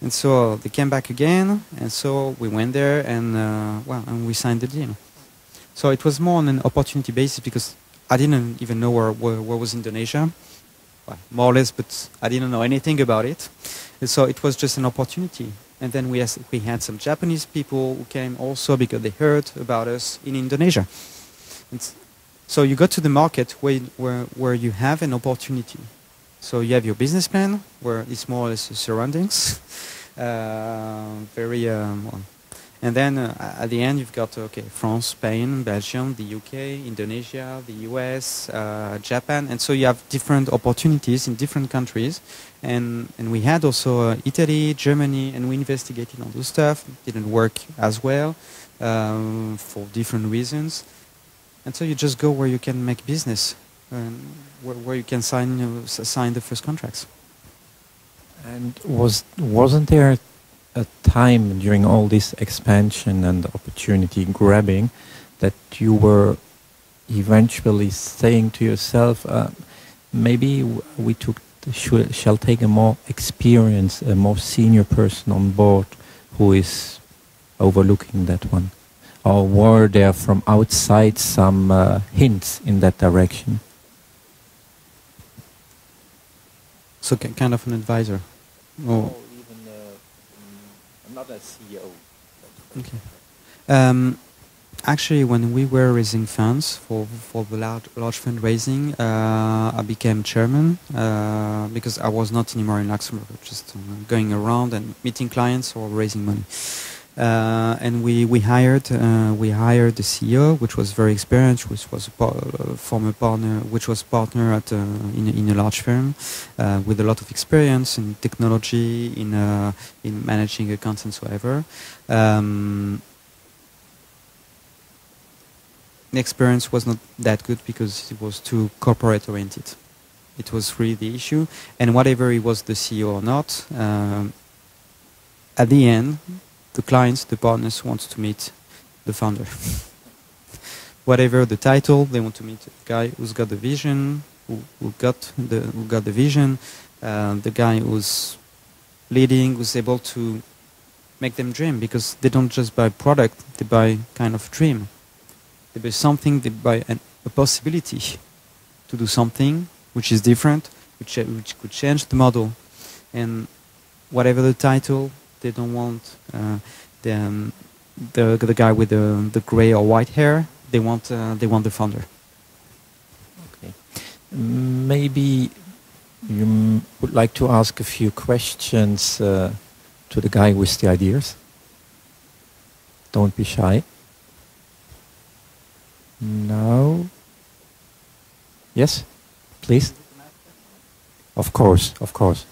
And so they came back again, and so we went there, and uh, well, and we signed the deal. So it was more on an opportunity basis because I didn't even know where, where, where was Indonesia, well, more or less, but I didn't know anything about it. And so it was just an opportunity. And then we, we had some Japanese people who came also because they heard about us in Indonesia. And so you go to the market where, where, where you have an opportunity. So you have your business plan, where it's more or less the surroundings, uh, very um. And then uh, at the end, you've got okay, France, Spain, Belgium, the UK, Indonesia, the US, uh, Japan, and so you have different opportunities in different countries. And and we had also uh, Italy, Germany, and we investigated all those stuff. It didn't work as well um, for different reasons. And so you just go where you can make business and where, where you can sign you know, sign the first contracts. And was wasn't there a time during all this expansion and opportunity grabbing that you were eventually saying to yourself, uh, maybe we took shall take a more experienced, a more senior person on board who is overlooking that one? Or were there from outside some uh, hints in that direction? So kind of an advisor. Or even uh, not a CEO. Okay. Um, actually, when we were raising funds for for the large, large fundraising, uh, I became chairman uh, because I was not anymore in Luxembourg, just uh, going around and meeting clients or raising money. Uh, and we we hired uh, we hired the CEO, which was very experienced, which was a uh, former partner, which was partner at uh, in, a- in a large firm uh, with a lot of experience in technology, in in managing accounts and so ever. Um, the experience was not that good because it was too corporate oriented. It was really the issue, and whatever he was the CEO or not, at the end, the clients, the partners want to meet the founder. whatever the title, they want to meet the guy who's got the vision, who, who got the who got the vision, uh, the guy who's leading, who's able to make them dream because they don't just buy product, they buy kind of dream. They buy something, they buy an, a possibility to do something which is different, which, which could change the model. And whatever the title, they don't want uh, the, um, the the guy with the the gray or white hair. They want uh, they want the founder. Okay. Maybe you would like to ask a few questions uh, to the guy with the ideas. Don't be shy. No. Yes, please. Of course, of course.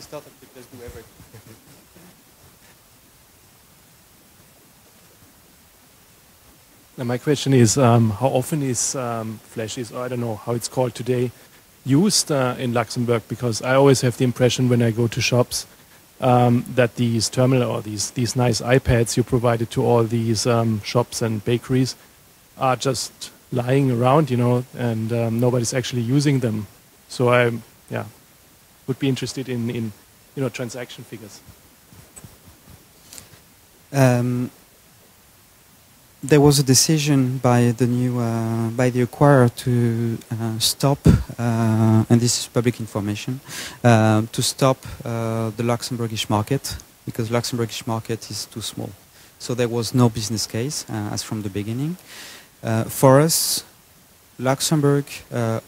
A startup, because do everything. Now my question is, um, how often is um, FLASHiZ, or I don't know how it's called today, used uh, in Luxembourg? Because I always have the impression when I go to shops um, that these terminal or these these nice iPads you provided to all these um, shops and bakeries are just lying around, you know, and um, nobody's actually using them. So I, yeah, would be interested in in you know transaction figures. Um, there was a decision by the new uh, by the acquirer to uh, stop, uh, and this is public information, uh, to stop uh, the Luxembourgish market because Luxembourgish market is too small. So there was no business case uh, as from the beginning. Uh, for us, Luxembourg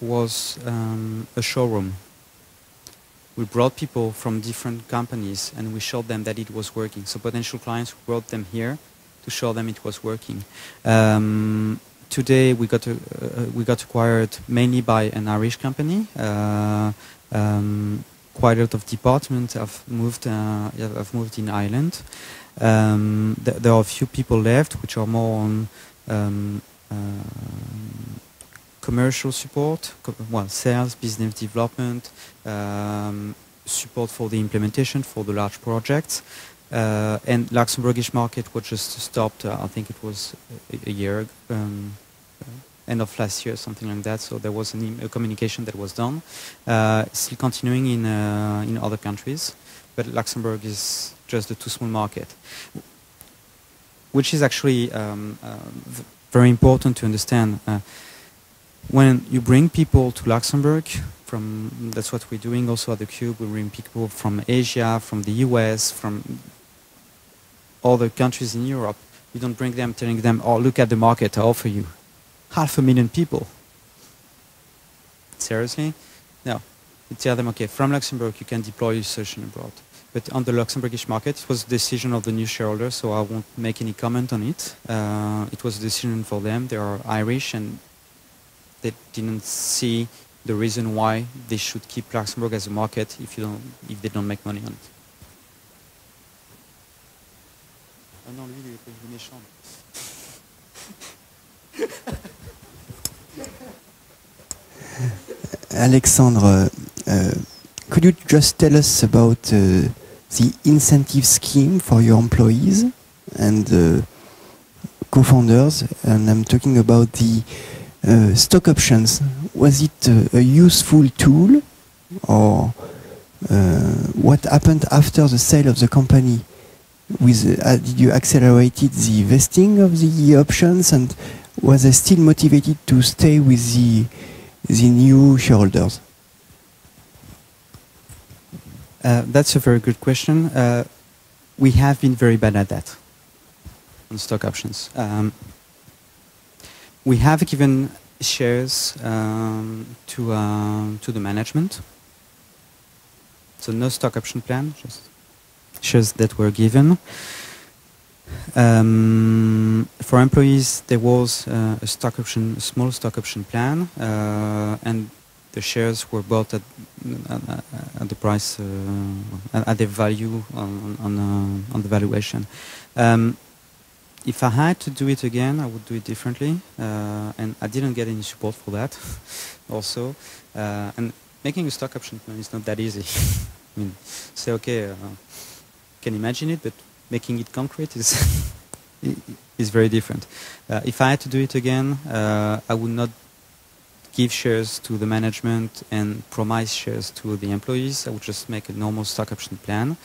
was um, a showroom. We brought people from different companies and we showed them that it was working. So potential clients brought them here to show them it was working. Um, today we got uh, we got acquired mainly by an Irish company, uh, um, quite a lot of departments have moved uh, have moved in Ireland. Um, th there are a few people left, which are more on um, uh, commercial support, well, sales, business development, um, support for the implementation for the large projects. Uh, and Luxembourgish market was just stopped. Uh, I think it was a, a year, um, end of last year, something like that. So there was a communication that was done. Uh, still continuing in uh, in other countries, but Luxembourg is just a too small market, which is actually um, uh, very important to understand. Uh, when you bring people to Luxembourg, from that's what we're doing also at the Khube. We bring people from Asia, from the US, from other countries in Europe. We don't bring them telling them, oh, look at the market I offer you. Half a million people. Seriously? No. You tell them, okay, from Luxembourg you can deploy your solution abroad. But on the Luxembourgish market, it was a decision of the new shareholder, so I won't make any comment on it. Uh, it was a decision for them. They are Irish and they didn't see the reason why they should keep Luxembourg as a market if, you don't, if they don't make money on it. Ah non, lui, il est méchant. Alexandre, uh, could you just tell us about uh, the incentive scheme for your employees and uh, co-founders? And I'm talking about the uh, stock options. Was it uh, a useful tool or uh, what happened after the sale of the company? with uh, did you accelerated the vesting of the options and was I still motivated to stay with the the new shareholders? Uh, that's a very good question. Uh, we have been very bad at that on stock options. Um, we have given shares um, to uh, to the management. So no stock option plan, just shares that were given. Um, for employees, there was uh, a stock option, a small stock option plan, uh, and the shares were bought at, at, at the price, uh, at the value on on, uh, on the valuation. Um, if I had to do it again, I would do it differently, uh, and I didn't get any support for that. also, uh, and making a stock option plan is not that easy. I mean, say okay can imagine it, but making it concrete is is very different. Uh, if I had to do it again, uh, I would not give shares to the management and promise shares to the employees. I would just make a normal stock option plan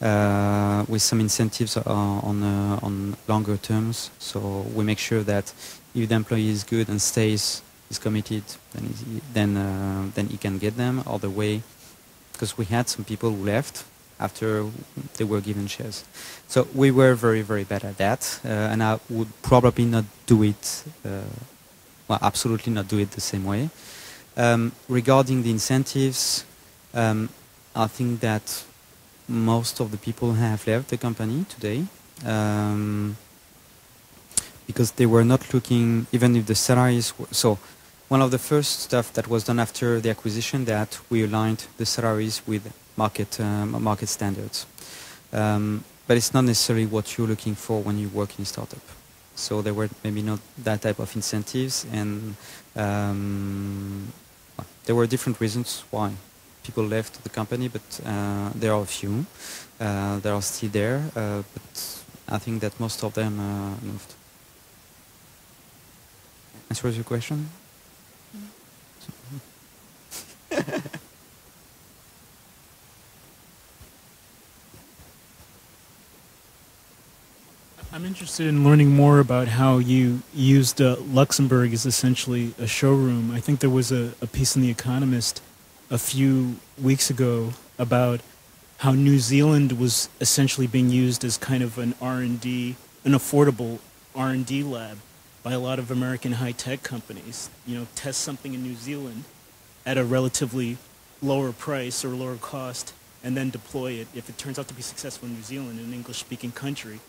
uh, with some incentives on uh, on longer terms. So we make sure that if the employee is good and stays, is committed, then he, then uh, then he can get them. All the way, because we had some people who left after they were given shares. So we were very, very bad at that, uh, and I would probably not do it, uh, well, absolutely not do it the same way. Um, regarding the incentives, um, I think that most of the people have left the company today um, because they were not looking, even if the salaries were, so one of the first stuff that was done after the acquisition that we aligned the salaries with market um, market standards. Um, but it's not necessarily what you're looking for when you work in a startup. So there were maybe not that type of incentives, and um, there were different reasons why people left the company, but uh, there are a few uh, that are still there. Uh, but I think that most of them uh, moved. Answers your question? Mm. I'm interested in learning more about how you used uh, Luxembourg as essentially a showroom. I think there was a, a, piece in The Economist a few weeks ago about how New Zealand was essentially being used as kind of an R&D, an affordable R&D lab by a lot of American high-tech companies. You know, test something in New Zealand at a relatively lower price or lower cost and then deploy it if it turns out to be successful in New Zealand, an English-speaking country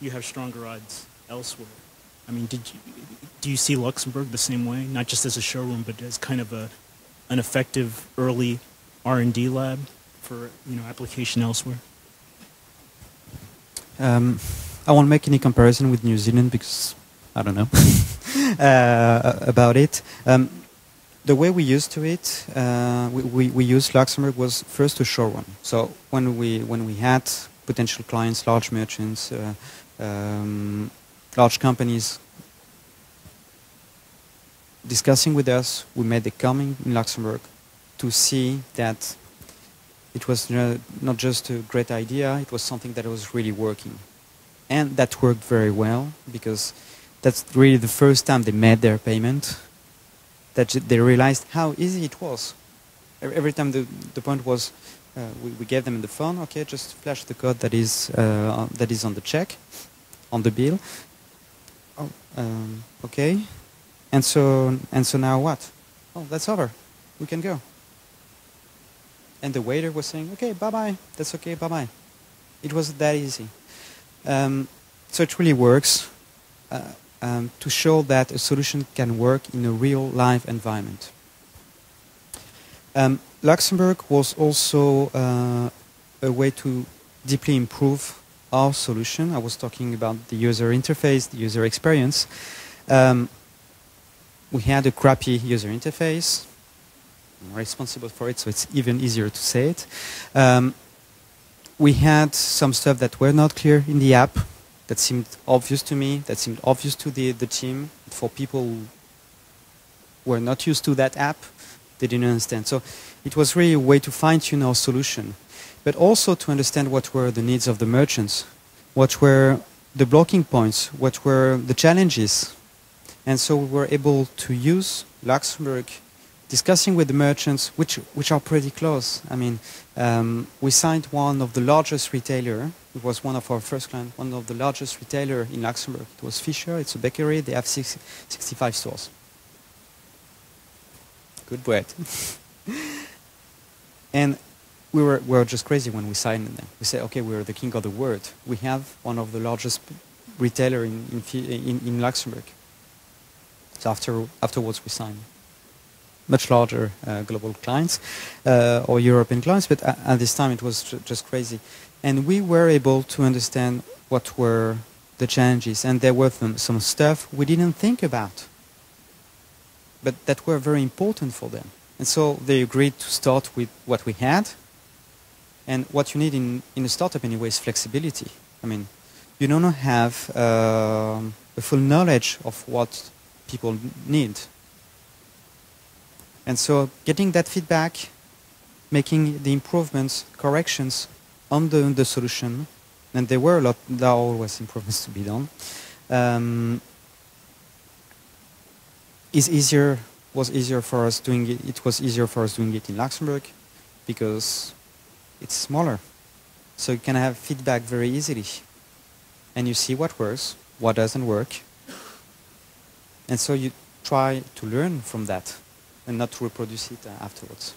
you have stronger odds elsewhere. I mean, did you, do you see Luxembourg the same way, not just as a showroom, but as kind of a an effective early R&D lab for you know application elsewhere? Um, I won't make any comparison with New Zealand because I don't know uh, about it. Um, the way we used to it, uh, we, we, we used Luxembourg was first a showroom. So when we when we had potential clients, large merchants, uh, um, large companies discussing with us, we made the coming in Luxembourg to see that it was not just a great idea, it was something that was really working. And that worked very well because that's really the first time they made their payment, that they realized how easy it was. Every time the, the point was, uh, we, we gave them the phone, okay, just flash the code that is, uh, that is on the check, on the bill. Oh, um, okay. And so, and so now what? Oh, that's over. We can go. And the waiter was saying, okay, bye-bye. That's okay, bye-bye. It was that easy. Um, so it really works uh, um, to show that a solution can work in a real live environment. Um, Luxembourg was also uh, a way to deeply improve our solution. I was talking about the user interface, the user experience. Um, we had a crappy user interface. I'm responsible for it, so it's even easier to say it. Um, we had some stuff that were not clear in the app that seemed obvious to me, that seemed obvious to the, the team. For people who were not used to that app, they didn't understand. So it was really a way to fine-tune our solution, but also to understand what were the needs of the merchants, what were the blocking points, what were the challenges. And so we were able to use Luxembourg discussing with the merchants, which, which are pretty close. I mean, um, we signed one of the largest retailer. It was one of our first clients, one of the largest retailer in Luxembourg. It was Fischer. It's a bakery. They have six, 65 stores. Good bread. and we were, we were just crazy when we signed them. We said, okay, we're the king of the world. We have one of the largest retailer in, in, in, in Luxembourg. So after, afterwards we signed much larger uh, global clients uh, or European clients, but at, at this time it was just crazy. And we were able to understand what were the challenges, and there were some, some stuff we didn't think about, but that were very important for them. And so they agreed to start with what we had, and what you need in, in a startup anyway is flexibility. I mean, you don't have uh, a full knowledge of what people need and so getting that feedback, making the improvements, corrections on the, the solution, and there were a lot, there are always improvements to be done, um, is easier, was easier for us doing it, it was easier for us doing it in Luxembourg because it's smaller. So you can have feedback very easily. And you see what works, what doesn't work. And so you try to learn from that and not to reproduce it uh, afterwards.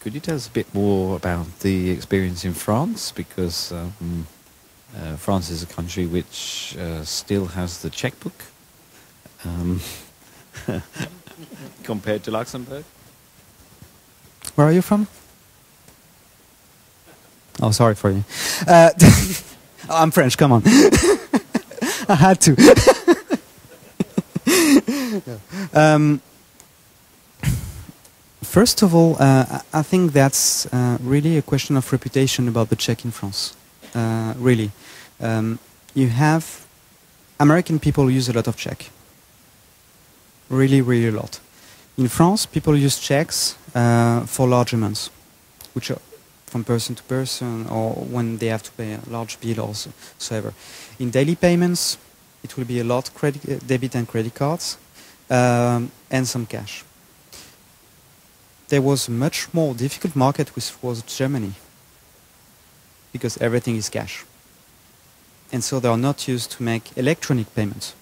Could you tell us a bit more about the experience in France? Because um, uh, France is a country which uh, still has the checkbook um, compared to Luxembourg. Where are you from? Oh, sorry for you. Uh, I'm French, come on. I had to. um, first of all, uh, I think that's uh, really a question of reputation about the check in France. Uh, really. Um, you have American people use a lot of check. Really, really a lot. In France, people use checks uh, for large amounts, which are from person to person or when they have to pay a large bill or so, so ever. In daily payments, it will be a lot credit, uh, debit and credit cards um, and some cash. There was a much more difficult market which was Germany because everything is cash. And so they are not used to make electronic payments.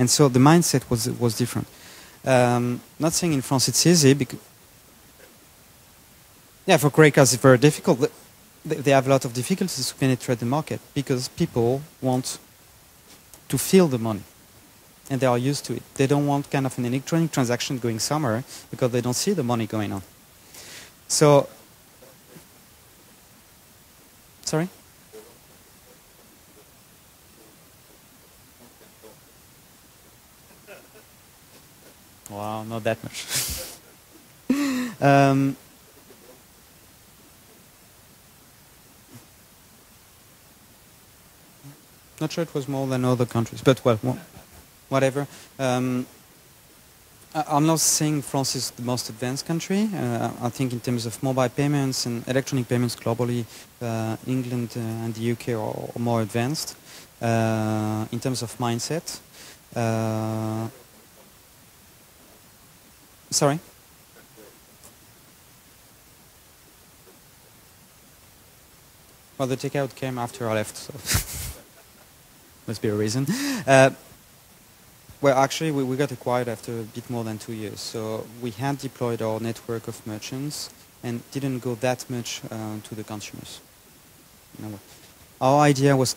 And so the mindset was, was different. Um, not saying in France it's easy because yeah, for cards it's very difficult. They have a lot of difficulties to penetrate the market because people want to feel the money. and they are used to it. They don't want kind of an electronic transaction going somewhere because they don't see the money going on. So, sorry. Wow, not that much. um, not sure it was more than other countries, but well, whatever. Um, I'm not saying France is the most advanced country. Uh, I think in terms of mobile payments and electronic payments globally, uh, England uh, and the UK are, are more advanced. Uh, in terms of mindset, uh, sorry. Well, the takeout came after I left, so must be a reason. Uh, well, actually, we, we got acquired after a bit more than two years. So we had deployed our network of merchants and didn't go that much uh, to the consumers. No. Our idea was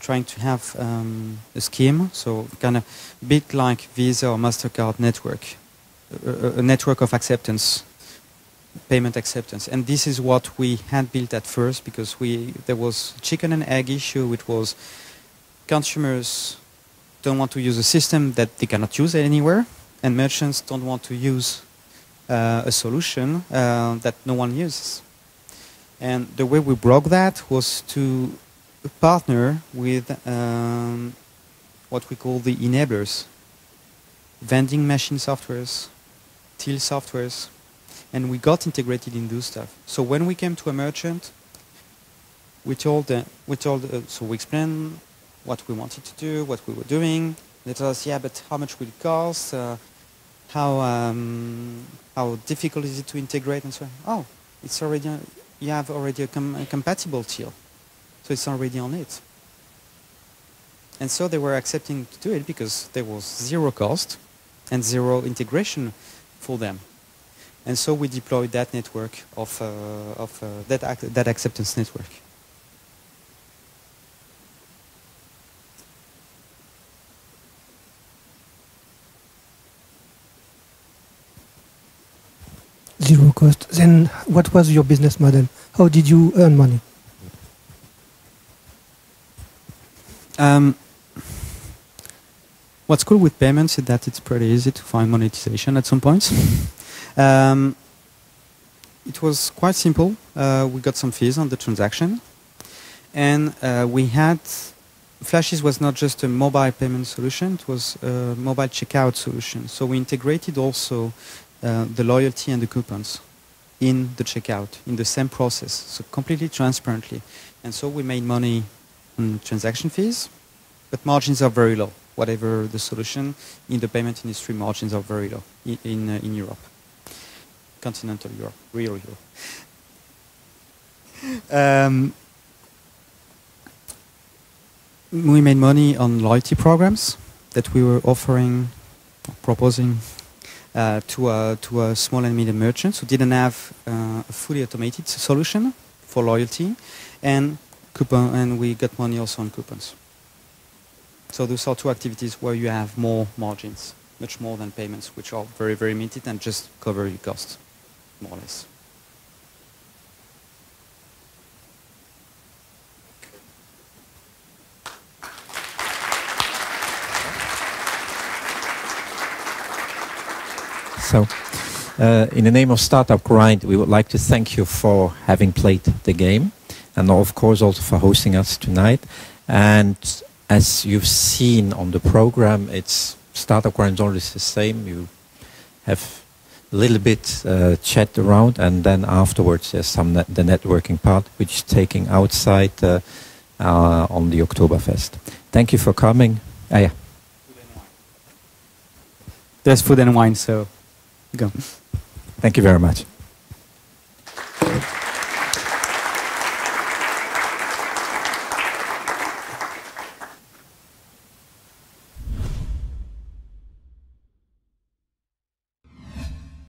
trying to have um, a scheme, so kind of bit like Visa or Mastercard network, a, network of acceptance, payment acceptance, and this is what we had built at first because we there was chicken and egg issue, which was consumers don't want to use a system that they cannot use anywhere, and merchants don't want to use uh, a solution uh, that no one uses. And the way we broke that was to partner with um, what we call the enablers, vending machine softwares, till softwares, and we got integrated in those stuff. So when we came to a merchant, we told them, we told, uh, so we explained what we wanted to do, what we were doing. They told us, yeah, but how much will it cost? Uh, how um, how difficult is it to integrate and so on? Oh, it's already on, you have already a, com- a compatible till, so it's already on it. And so they were accepting to do it because there was zero cost and zero integration for them. And so we deployed that network of uh, of uh, that ac- that acceptance network. Zero cost. Then what was your business model? How did you earn money? Um, what's cool with payments is that it's pretty easy to find monetization at some points. um, it was quite simple. Uh, we got some fees on the transaction, and uh, we had FLASHiZ was not just a mobile payment solution; it was a mobile checkout solution. So we integrated also uh, the loyalty and the coupons in the checkout in the same process, so completely transparently. And so we made money on transaction fees, but margins are very low. Whatever the solution in the payment industry, margins are very low in in, uh, in Europe, continental Europe, real Europe. Um, we made money on loyalty programs that we were offering, proposing uh, to uh, to uh, small and medium merchants who didn't have uh, a fully automated solution for loyalty, and coupon, and we got money also on coupons. So those are two activities where you have more margins, much more than payments, which are very very limited and just cover your costs, more or less. So, uh, in the name of Startup Grind, we would like to thank you for having played the game, and of course also for hosting us tonight. And as you've seen on the program, it's Startup Grind is always the same. You have a little bit uh, chat around, and then afterwards there's some net- the networking part, which is taking outside uh, uh, on the Oktoberfest. Thank you for coming. Ah, yeah. There's food and wine, so go. Thank you very much.